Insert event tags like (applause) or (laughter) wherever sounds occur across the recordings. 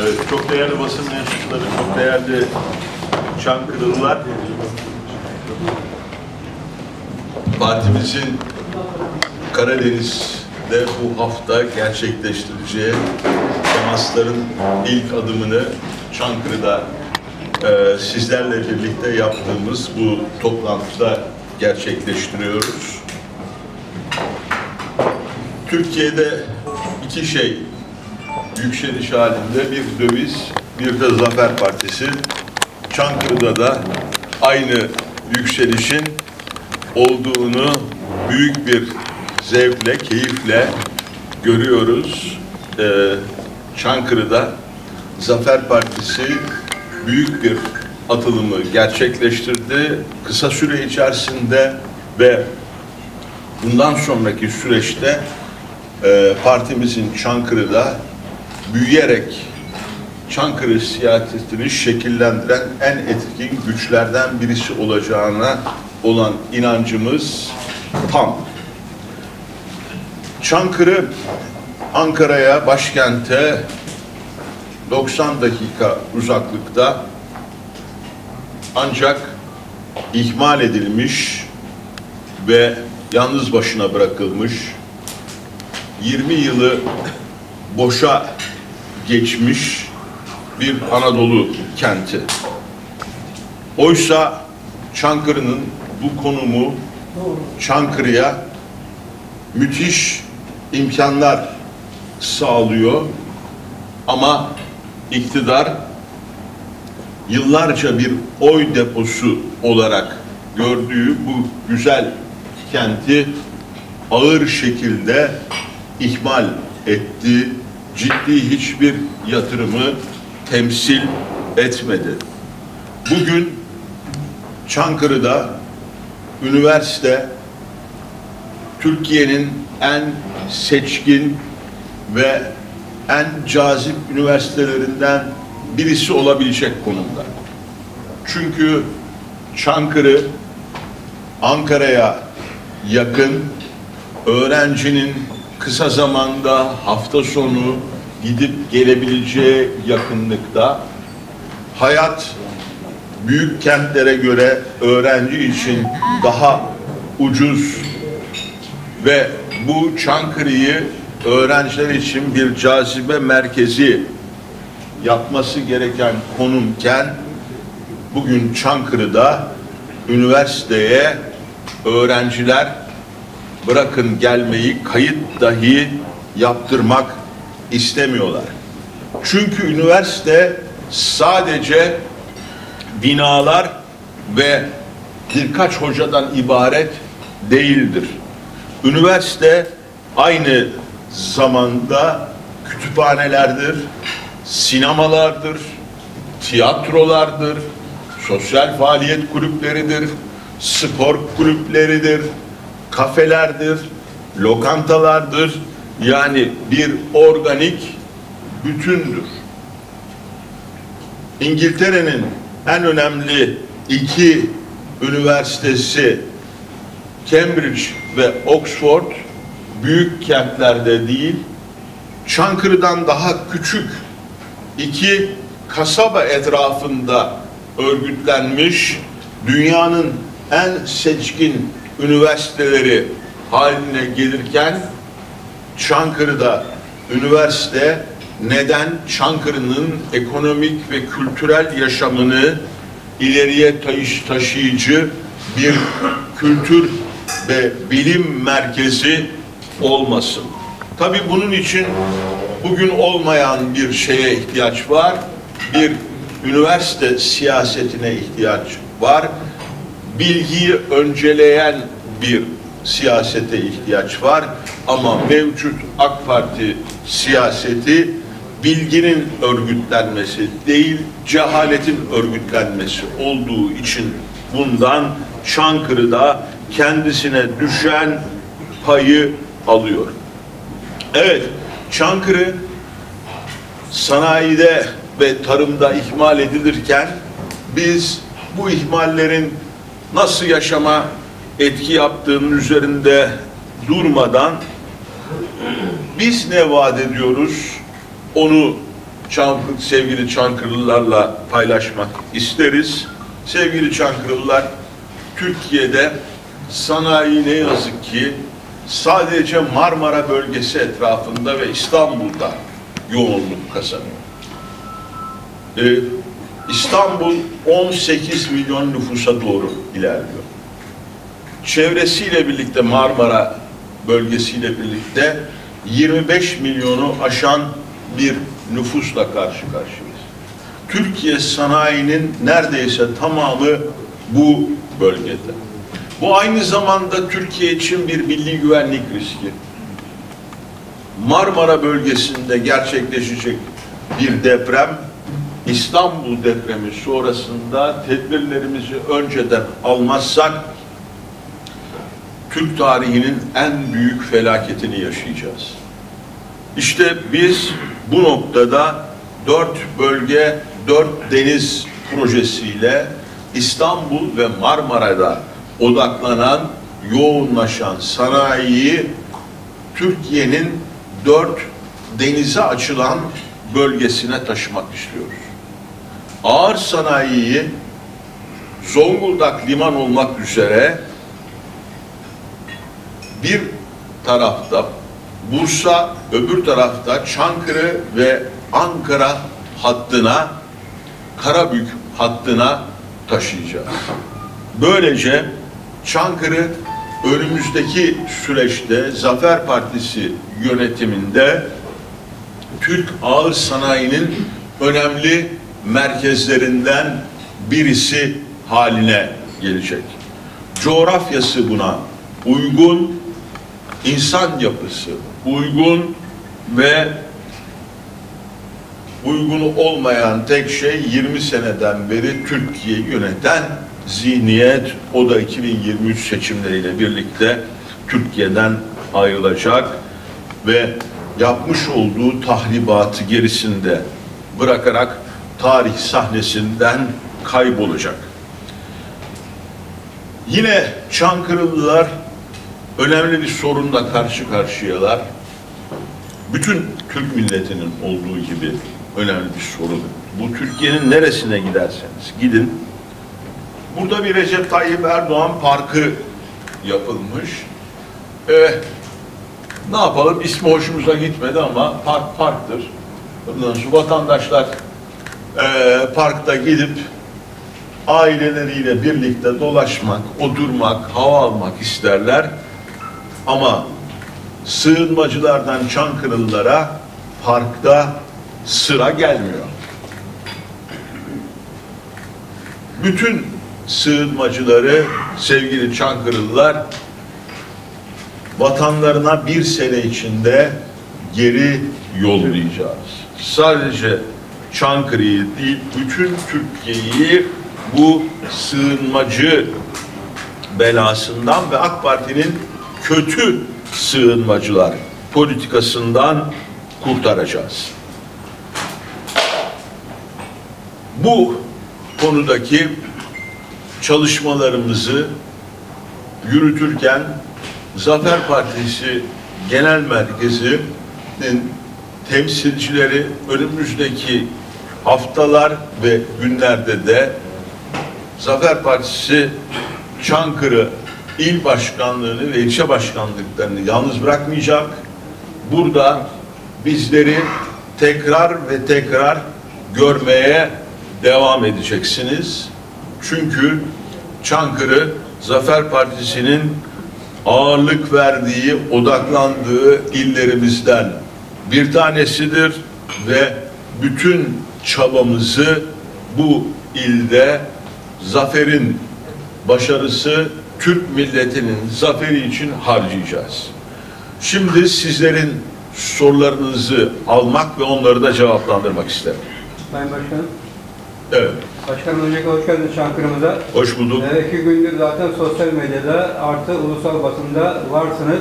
Evet, çok değerli basın mensupları, çok değerli Çankırılılar. Partimizin Karadeniz'de bu hafta gerçekleştireceği temasların ilk adımını Çankırı'da e, sizlerle birlikte yaptığımız bu toplantıda gerçekleştiriyoruz. Türkiye'de iki şey yükseliş halinde bir döviz, bir de Zafer Partisi. Çankırı'da da aynı yükselişin olduğunu büyük bir zevkle, keyifle görüyoruz. Ee, Çankırı'da Zafer Partisi büyük bir atılımı gerçekleştirdi. Kısa süre içerisinde ve bundan sonraki süreçte e, partimizin Çankırı'da büyüyerek Çankırı siyasetini şekillendiren en etkin güçlerden birisi olacağına olan inancımız tam. Çankırı Ankara'ya, başkente 90 dakika uzaklıkta ancak ihmal edilmiş ve yalnız başına bırakılmış 20 yılı boşa geçmiş bir Anadolu kenti. Oysa Çankırı'nın bu konumu Çankırı'ya müthiş imkanlar sağlıyor ama iktidar yıllarca bir oy deposu olarak gördüğü bu güzel kenti ağır şekilde ihmal etti. Ciddi hiçbir yatırımı temsil etmedi. Bugün Çankırı'da üniversite Türkiye'nin en seçkin ve en cazip üniversitelerinden birisi olabilecek konumda. Çünkü Çankırı Ankara'ya yakın öğrencinin kısa zamanda hafta sonu gidip gelebileceği yakınlıkta hayat büyük kentlere göre öğrenci için daha ucuz ve bu Çankırı'yı öğrenciler için bir cazibe merkezi yapması gereken konumken bugün Çankırı'da üniversiteye öğrenciler bırakın gelmeyi kayıt dahi yaptırmak istemiyorlar. Çünkü üniversite sadece binalar ve birkaç hocadan ibaret değildir. Üniversite aynı zamanda kütüphanelerdir, sinemalardır, tiyatrolardır, sosyal faaliyet kulüpleridir, spor kulüpleridir, kafelerdir, lokantalardır. Yani bir organik bütündür. İngiltere'nin en önemli iki üniversitesi Cambridge ve Oxford büyük kentlerde değil, Çankırı'dan daha küçük iki kasaba etrafında örgütlenmiş dünyanın en seçkin üniversiteleri haline gelirken Çankırı'da üniversite neden Çankırı'nın ekonomik ve kültürel yaşamını ileriye taş taşıyıcı bir kültür ve bilim merkezi olmasın. Tabii bunun için bugün olmayan bir şeye ihtiyaç var. Bir üniversite siyasetine ihtiyaç var. Bilgiyi önceleyen bir siyasete ihtiyaç var. Ama mevcut AK Parti siyaseti bilginin örgütlenmesi değil, cehaletin örgütlenmesi olduğu için bundan Çankırı'da kendisine düşen payı alıyor. Evet, Çankırı sanayide ve tarımda ihmal edilirken biz bu ihmallerin nasıl yaşama etki yaptığının üzerinde durmadan biz ne vaat ediyoruz onu Çan, sevgili Çankırılılarla paylaşmak isteriz. Sevgili Çankırılılar, Türkiye'de sanayi ne yazık ki sadece Marmara bölgesi etrafında ve İstanbul'da yoğunluk kazanıyor. Ee, İstanbul 18 milyon nüfusa doğru ilerliyor. Çevresiyle birlikte Marmara bölgesiyle birlikte 25 milyonu aşan bir nüfusla karşı karşıyayız. Türkiye sanayinin neredeyse tamamı bu bölgede. Bu aynı zamanda Türkiye için bir milli güvenlik riski. Marmara bölgesinde gerçekleşecek bir deprem İstanbul depremi sonrasında tedbirlerimizi önceden almazsak Türk tarihinin en büyük felaketini yaşayacağız. İşte biz bu noktada dört bölge, dört deniz projesiyle İstanbul ve Marmara'da odaklanan, yoğunlaşan sanayiyi Türkiye'nin dört denize açılan bölgesine taşımak istiyoruz. Ağır sanayiyi Zonguldak liman olmak üzere bir tarafta Bursa, öbür tarafta Çankırı ve Ankara hattına, Karabük hattına taşıyacağız. Böylece Çankırı önümüzdeki süreçte Zafer Partisi yönetiminde Türk ağır sanayinin önemli merkezlerinden birisi haline gelecek. Coğrafyası buna uygun, insan yapısı uygun ve uygunu olmayan tek şey 20 seneden beri Türkiye'yi yöneten zihniyet. O da 2023 seçimleriyle birlikte Türkiye'den ayrılacak ve yapmış olduğu tahribatı gerisinde bırakarak tarih sahnesinden kaybolacak. Yine Çankırılılar önemli bir sorunla karşı karşıyalar. Bütün Türk milletinin olduğu gibi önemli bir sorun. Bu Türkiye'nin neresine giderseniz gidin. Burada bir Recep Tayyip Erdoğan Parkı yapılmış. Ee, ne yapalım ismi hoşumuza gitmedi ama park parktır. Bundan sonra vatandaşlar e, parkta gidip aileleriyle birlikte dolaşmak, oturmak, hava almak isterler. Ama sığınmacılardan Çankırılılara parkta sıra gelmiyor. Bütün sığınmacıları sevgili Çankırılılar vatanlarına bir sene içinde geri yollayacağız. Sadece Çankırı'yı değil, bütün Türkiye'yi bu sığınmacı belasından ve AK Parti'nin kötü sığınmacılar politikasından kurtaracağız. Bu konudaki çalışmalarımızı yürütürken Zafer Partisi Genel Merkezi'nin temsilcileri önümüzdeki haftalar ve günlerde de Zafer Partisi Çankırı il başkanlığını ve ilçe başkanlıklarını yalnız bırakmayacak. Burada bizleri tekrar ve tekrar görmeye devam edeceksiniz. Çünkü Çankırı Zafer Partisi'nin ağırlık verdiği, odaklandığı illerimizden bir tanesidir ve bütün çabamızı bu ilde zaferin başarısı Türk milletinin zaferi için harcayacağız. Şimdi sizlerin sorularınızı almak ve onları da cevaplandırmak isterim. Sayın Başkanım. Evet, Başkanım öncelikle hoş geldiniz Çankırı'mıza. hoş bulduk. Ee, iki gündür zaten sosyal medyada artı ulusal basında varsınız.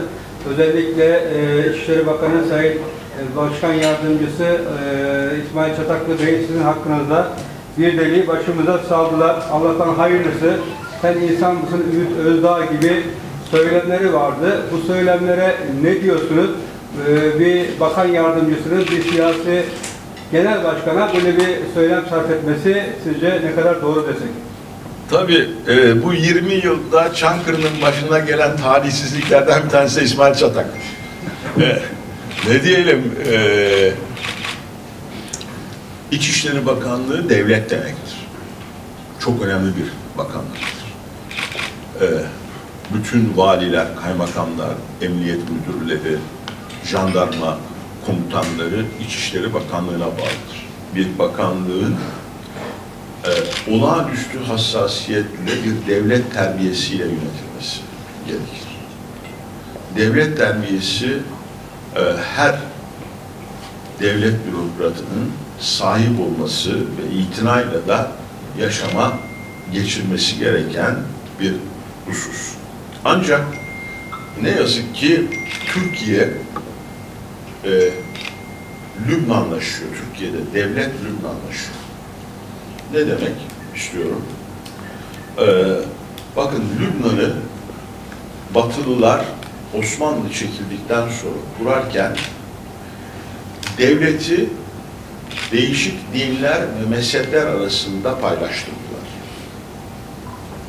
Özellikle e, İçişleri Bakanı Sayın Başkan Yardımcısı e, İsmail Çataklı Bey sizin hakkınızda bir deli başımıza saldılar. Allah'tan hayırlısı. Sen insan mısın Ümit Özdağ gibi söylemleri vardı. Bu söylemlere ne diyorsunuz? Ee, bir bakan yardımcısınız, bir siyasi genel başkana böyle bir söylem sarf etmesi sizce ne kadar doğru desek? Tabii e, bu 20 yılda Çankırı'nın başına gelen talihsizliklerden bir tanesi İsmail Çatak. (laughs) Ne diyelim, e, İçişleri Bakanlığı devlet demektir. Çok önemli bir bakanlıktır. E, bütün valiler, kaymakamlar, emniyet müdürleri, jandarma komutanları İçişleri Bakanlığı'na bağlıdır. Bir bakanlığın e, olağanüstü hassasiyetle bir devlet terbiyesiyle yönetilmesi gerekir. Devlet terbiyesi e, her devlet bürokratının sahip olması ve itinayla da yaşama geçirmesi gereken bir husus. Ancak ne yazık ki Türkiye e, Lübnanlaşıyor. Türkiye'de devlet Lübnanlaşıyor. Ne demek istiyorum? Ee, bakın Lübnan'ı Batılılar Osmanlı çekildikten sonra kurarken devleti değişik dinler ve mezhepler arasında paylaştırdılar.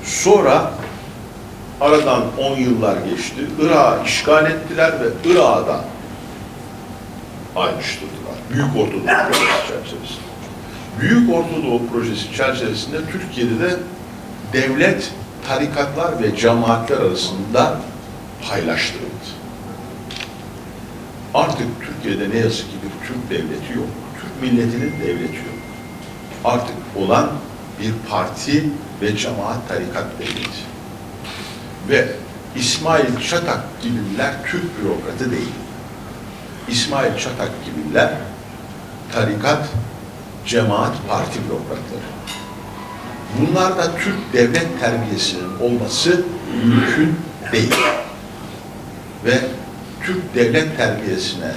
Sonra aradan 10 yıllar geçti. Irak'ı işgal ettiler ve Irak'ı ayrıştırdılar. Büyük Ortadoğu Projesi çerçevesinde. Büyük Ortadoğu Projesi çerçevesinde Türkiye'de de devlet, tarikatlar ve cemaatler arasında paylaştırıldı. Artık Türkiye'de ne yazık ki bir Türk devleti yok. Türk milletinin devleti yok. Artık olan bir parti ve cemaat tarikat devleti. Ve İsmail Çatak gibiler Türk bürokratı değil. İsmail Çatak gibiler tarikat, cemaat, parti bürokratları. Bunlar da Türk devlet terbiyesinin olması mümkün değil. Ve Türk devlet terbiyesine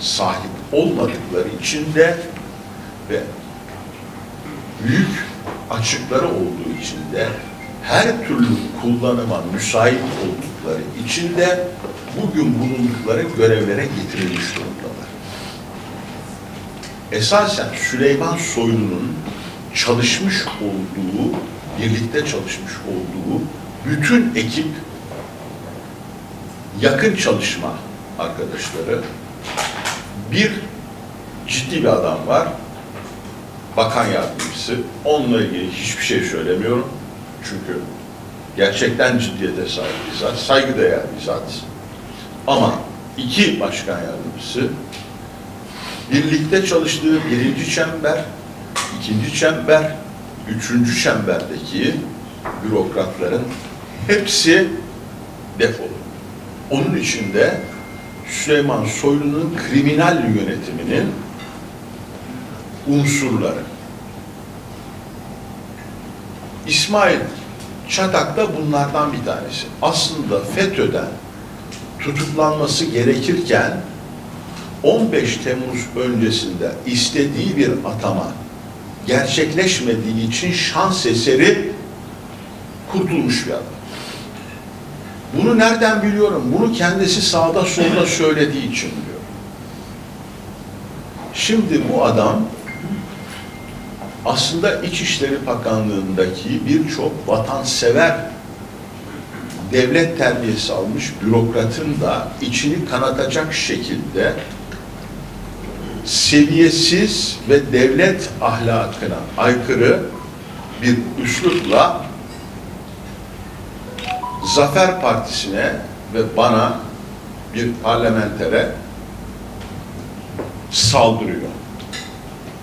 sahip olmadıkları için de ve büyük açıkları olduğu için de her türlü kullanıma müsait oldukları için de bugün bulundukları görevlere getirilmiş durumdalar. Esasen Süleyman Soylu'nun çalışmış olduğu, birlikte çalışmış olduğu bütün ekip yakın çalışma arkadaşları bir ciddi bir adam var. Bakan yardımcısı. Onunla ilgili hiçbir şey söylemiyorum. Çünkü gerçekten ciddiyete sahip bir zat, saygıdeğer bir zat. Ama iki başkan yardımcısı birlikte çalıştığı birinci çember, ikinci çember, üçüncü çemberdeki bürokratların hepsi defolu. Onun içinde Süleyman Soylu'nun kriminal yönetiminin unsurları. İsmail Çatak da bunlardan bir tanesi. Aslında FETÖ'den tutuklanması gerekirken 15 Temmuz öncesinde istediği bir atama gerçekleşmediği için şans eseri kurtulmuş bir adam. Bunu nereden biliyorum? Bunu kendisi sağda solda söylediği için biliyorum. Şimdi bu adam aslında İçişleri Bakanlığı'ndaki birçok vatansever devlet terbiyesi almış bürokratın da içini kanatacak şekilde seviyesiz ve devlet ahlakına aykırı bir üslupla Zafer Partisi'ne ve bana bir parlamentere saldırıyor.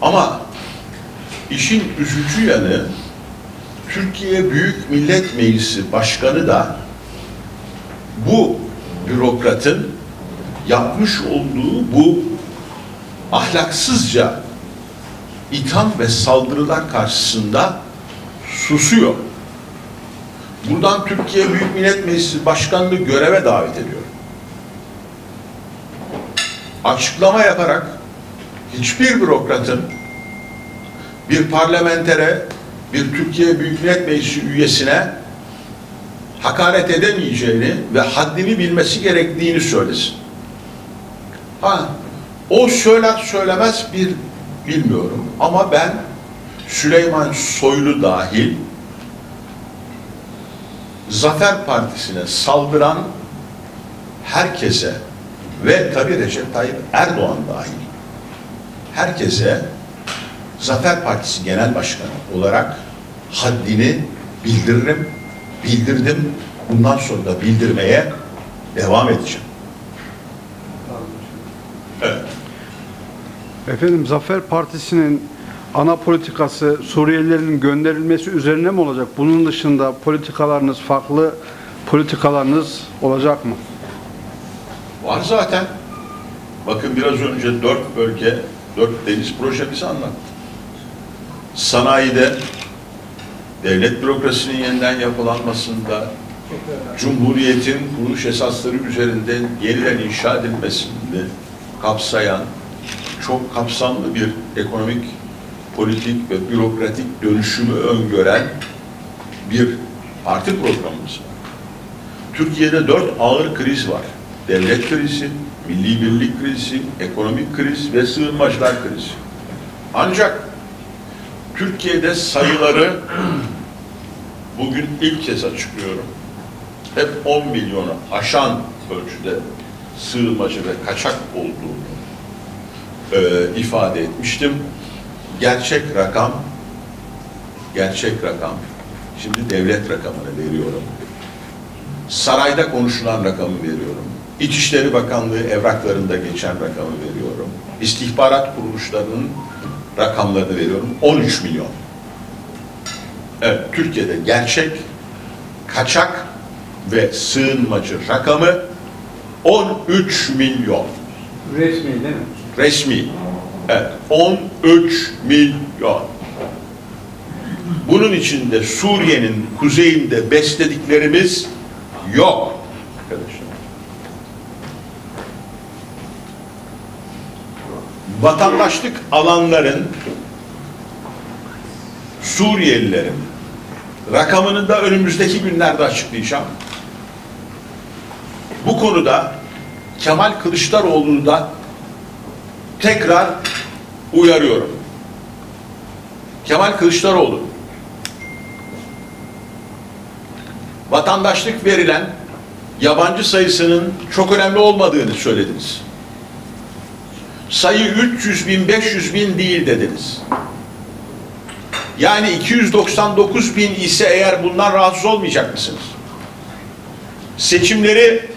Ama işin üzücü yanı Türkiye Büyük Millet Meclisi Başkanı da bu bürokratın yapmış olduğu bu ahlaksızca itham ve saldırılar karşısında susuyor. Buradan Türkiye Büyük Millet Meclisi Başkanlığı göreve davet ediyorum. Açıklama yaparak hiçbir bürokratın bir parlamentere, bir Türkiye Büyük Millet Meclisi üyesine hakaret edemeyeceğini ve haddini bilmesi gerektiğini söylesin. Ha, o söyler söylemez bir bilmiyorum ama ben Süleyman Soylu dahil Zafer Partisi'ne saldıran herkese ve tabii Recep Tayyip Erdoğan dahil herkese Zafer Partisi Genel Başkanı olarak haddini bildiririm, bildirdim. Bundan sonra da bildirmeye devam edeceğim. Evet. Efendim Zafer Partisi'nin ana politikası Suriyelilerin gönderilmesi üzerine mi olacak? Bunun dışında politikalarınız farklı politikalarınız olacak mı? Var zaten. Bakın biraz önce dört bölge, dört deniz projemizi anlattım. Sanayide, devlet bürokrasinin yeniden yapılanmasında, Cumhuriyet'in kuruluş esasları üzerinde yeniden inşa edilmesini kapsayan çok kapsamlı bir ekonomik, politik ve bürokratik dönüşümü öngören bir parti programımız var. Türkiye'de dört ağır kriz var. Devlet krizi, milli birlik krizi, ekonomik kriz ve sığınmacılar krizi. Ancak Türkiye'de sayıları (clears throat) bugün ilk kez açıklıyorum. Hep 10 milyonu aşan ölçüde sığınmacı ve kaçak olduğunu e, ifade etmiştim. Gerçek rakam, gerçek rakam, şimdi devlet rakamını veriyorum sarayda konuşulan rakamı veriyorum. İçişleri Bakanlığı evraklarında geçen rakamı veriyorum. İstihbarat kuruluşlarının rakamlarını veriyorum. 13 milyon. Evet, Türkiye'de gerçek kaçak ve sığınmacı rakamı 13 milyon. Resmi değil mi? Resmi. Evet, 13 milyon. Bunun içinde Suriye'nin kuzeyinde beslediklerimiz yok arkadaşlar. Vatandaşlık alanların Suriyelilerin rakamını da önümüzdeki günlerde açıklayacağım. Bu konuda Kemal Kılıçdaroğlu'nu da tekrar uyarıyorum. Kemal Kılıçdaroğlu vatandaşlık verilen yabancı sayısının çok önemli olmadığını söylediniz. Sayı 300 bin, 500 bin değil dediniz. Yani 299 bin ise eğer bundan rahatsız olmayacak mısınız? Seçimleri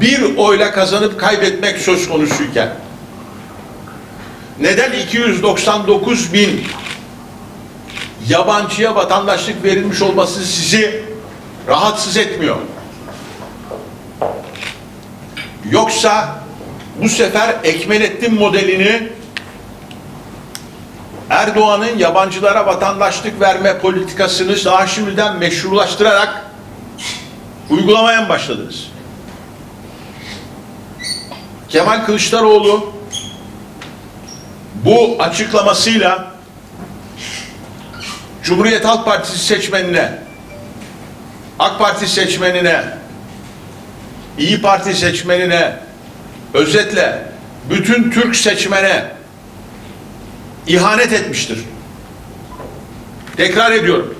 bir oyla kazanıp kaybetmek söz konusuyken neden 299 bin yabancıya vatandaşlık verilmiş olması sizi rahatsız etmiyor. Yoksa bu sefer Ekmelettin modelini Erdoğan'ın yabancılara vatandaşlık verme politikasını daha şimdiden meşrulaştırarak uygulamaya mı başladınız? Kemal Kılıçdaroğlu bu açıklamasıyla Cumhuriyet Halk Partisi seçmenine, AK Parti seçmenine, İyi Parti seçmenine, özetle bütün Türk seçmene ihanet etmiştir. Tekrar ediyorum.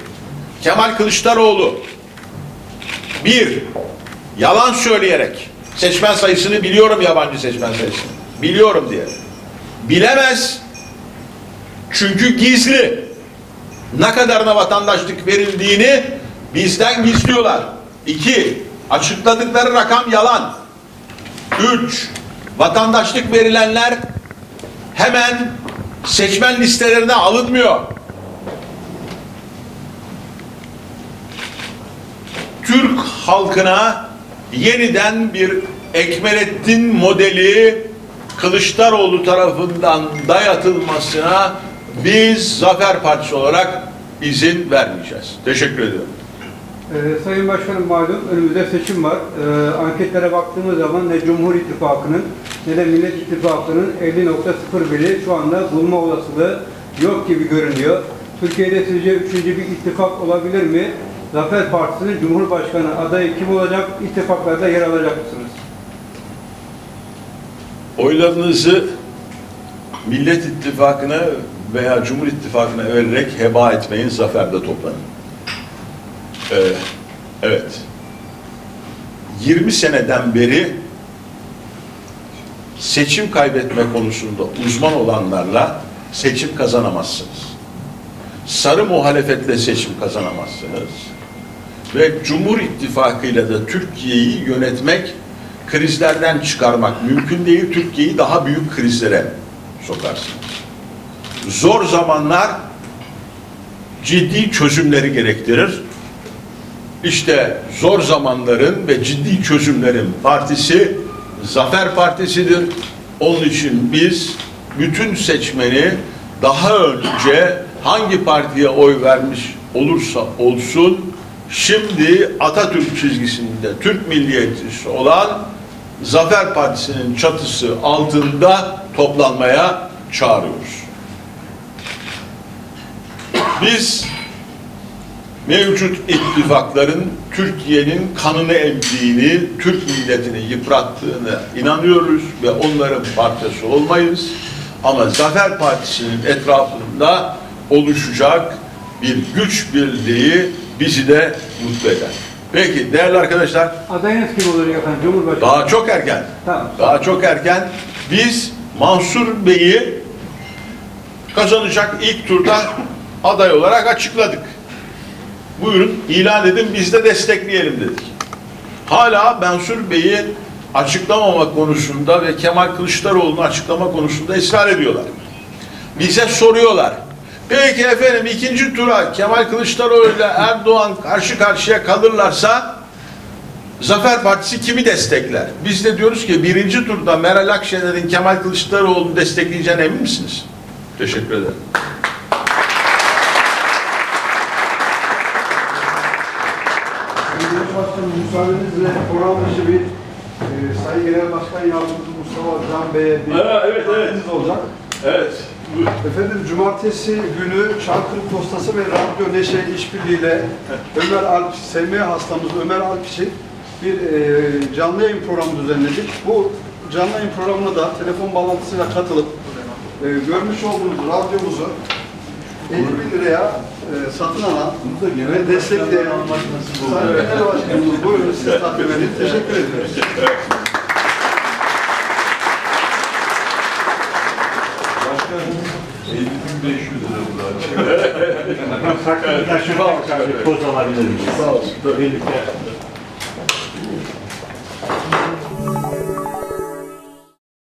Kemal Kılıçdaroğlu bir, yalan söyleyerek seçmen sayısını biliyorum yabancı seçmen sayısını. Biliyorum diye. Bilemez. Çünkü gizli ne kadarına vatandaşlık verildiğini bizden gizliyorlar. İki, açıkladıkları rakam yalan. Üç, vatandaşlık verilenler hemen seçmen listelerine alınmıyor. Türk halkına yeniden bir Ekmelettin modeli Kılıçdaroğlu tarafından dayatılmasına biz Zafer Partisi olarak izin vermeyeceğiz. Teşekkür ediyorum. Ee, Sayın Başkanım malum önümüzde seçim var. Ee, anketlere baktığımız zaman ne Cumhur İttifakı'nın ne de Millet İttifakı'nın 50.01'i şu anda bulma olasılığı yok gibi görünüyor. Türkiye'de sizce üçüncü bir ittifak olabilir mi? Zafer Partisi'nin Cumhurbaşkanı adayı kim olacak? İttifaklarda yer alacak mısınız? Oylarınızı Millet İttifakı'nı veya Cumhur İttifakı'na vererek heba etmeyin, zaferde toplanın. Ee, evet. 20 seneden beri seçim kaybetme konusunda uzman olanlarla seçim kazanamazsınız. Sarı muhalefetle seçim kazanamazsınız. Ve Cumhur İttifakı ile de Türkiye'yi yönetmek, krizlerden çıkarmak mümkün değil. Türkiye'yi daha büyük krizlere sokarsınız. Zor zamanlar ciddi çözümleri gerektirir. İşte zor zamanların ve ciddi çözümlerin partisi Zafer Partisi'dir. Onun için biz bütün seçmeni daha önce hangi partiye oy vermiş olursa olsun şimdi Atatürk çizgisinde Türk milliyetçisi olan Zafer Partisi'nin çatısı altında toplanmaya çağırıyoruz. Biz mevcut ittifakların Türkiye'nin kanını emdiğini, Türk milletini yıprattığını inanıyoruz ve onların parçası olmayız. Ama Zafer Partisi'nin etrafında oluşacak bir güç birliği bizi de mutlu eder. Peki değerli arkadaşlar, Adayınız kim olur efendim? Cumhurbaşkanı. daha çok erken. Tamam. Daha çok erken. Biz Mansur Bey'i kazanacak ilk turda (coughs) aday olarak açıkladık. Buyurun ilan edin biz de destekleyelim dedik. Hala Mansur Bey'i açıklamama konusunda ve Kemal Kılıçdaroğlu'nu açıklama konusunda ısrar ediyorlar. Bize soruyorlar. Peki efendim ikinci tura Kemal Kılıçdaroğlu ile Erdoğan karşı karşıya kalırlarsa Zafer Partisi kimi destekler? Biz de diyoruz ki birinci turda Meral Akşener'in Kemal Kılıçdaroğlu'nu destekleyeceğine emin misiniz? Teşekkür ederim. Başkanım müsaadenizle program dışı bir e, Sayın Genel Başkan Yardımcısı Mustafa Can Bey'e bir Ha, evet, evet. olacak. Evet. Efendim cumartesi günü Çankırı Postası ve Radyo Neşe işbirliğiyle Ömer Alp, sevmeye hastamız Ömer Alp için bir e, canlı yayın programı düzenledik. Bu canlı yayın programına da telefon bağlantısıyla katılıp e, görmüş olduğunuz radyomuzu 50 bin liraya e, satın alan ve destekleyen Sayın Genel Başkanımız buyurun size takdim edin. Teşekkür ediyoruz. Poz alabilir miyiz? Sağ olsun. Birlikte